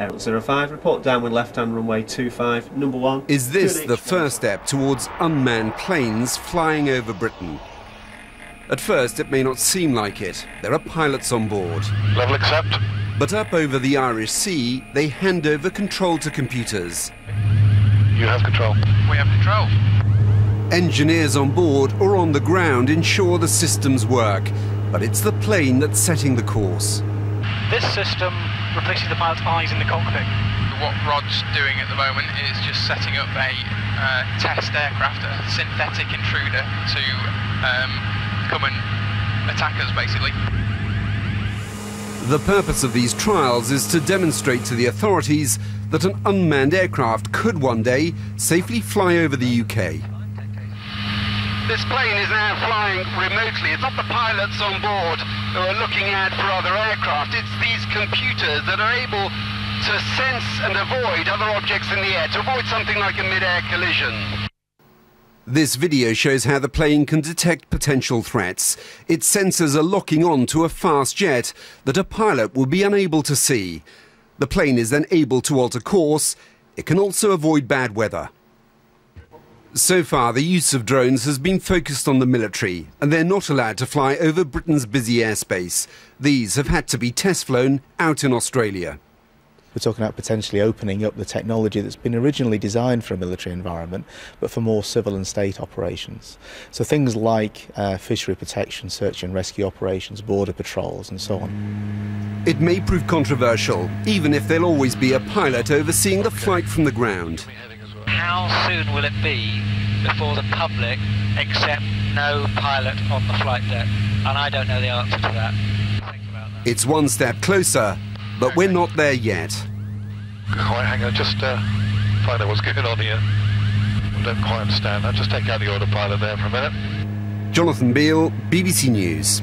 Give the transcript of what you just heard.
Air 05, report downwind left hand runway 25, number one. Is this the first step towards unmanned planes flying over Britain? At first, it may not seem like it. There are pilots on board. Level accept. But up over the Irish Sea, they hand over control to computers. You have control. We have control. Engineers on board or on the ground ensure the systems work, but it's the plane that's setting the course. This system replaces the pilot's eyes in the cockpit. What Rod's doing at the moment is just setting up a uh, test aircraft, a synthetic intruder, to um, come and attack us, basically. The purpose of these trials is to demonstrate to the authorities that an unmanned aircraft could one day safely fly over the UK. This plane is now flying remotely. It's not the pilots on board who are looking out for other aircraft. It's these computers that are able to sense and avoid other objects in the air, to avoid something like a mid-air collision. This video shows how the plane can detect potential threats. Its sensors are locking on to a fast jet that a pilot will be unable to see. The plane is then able to alter course. It can also avoid bad weather. So far, the use of drones has been focused on the military, and they're not allowed to fly over Britain's busy airspace. These have had to be test flown out in Australia. We're talking about potentially opening up the technology that's been originally designed for a military environment, but for more civil and state operations. So things like uh, fishery protection, search and rescue operations, border patrols, and so on. It may prove controversial, even if there'll always be a pilot overseeing the flight from the ground. How soon will it be before the public accept no pilot on the flight deck? And I don't know the answer to that. Think about that. It's one step closer, but we're not there yet. Quite hang on, just uh, find out what's going on here. I don't quite understand that. Just take out the autopilot there for a minute. Jonathan Beale, BBC News.